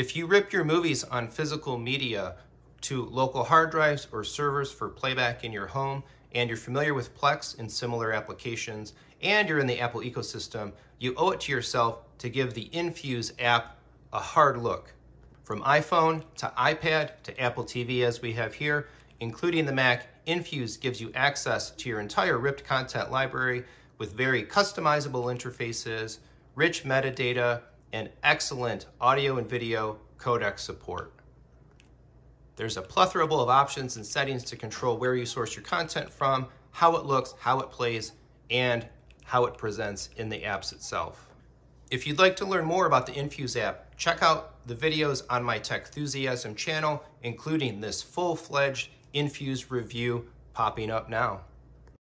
If you rip your movies on physical media to local hard drives or servers for playback in your home, and you're familiar with Plex and similar applications, and you're in the Apple ecosystem, you owe it to yourself to give the Infuse app a hard look. From iPhone to iPad to Apple TV as we have here, including the Mac, Infuse gives you access to your entire ripped content library with very customizable interfaces, rich metadata, and excellent audio and video codec support. There's a plethora of options and settings to control where you source your content from, how it looks, how it plays, and how it presents in the apps itself. If you'd like to learn more about the Infuse app, check out the videos on my Techthusiasm channel, including this full-fledged Infuse review popping up now.